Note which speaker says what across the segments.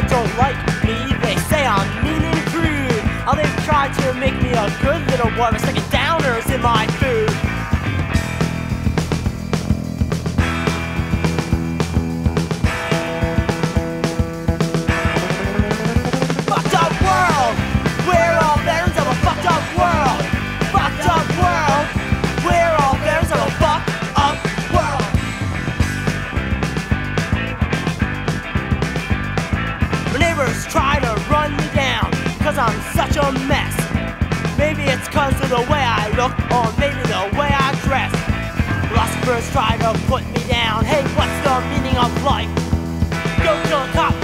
Speaker 1: I don't like me. They say I'm mean and rude. How oh, they've tried to make me a good little boy with second Neighbors try to run me down, cause I'm such a mess. Maybe it's cause of the way I look, or maybe the way I dress. Philosophers try to put me down. Hey, what's the meaning of life? Go kill a cop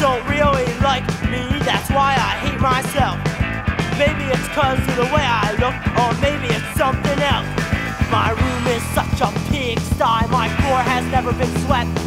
Speaker 1: don't really like me, that's why I hate myself. Maybe it's cause of the way I look, or maybe it's something else. My room is such a pigsty, my floor has never been swept.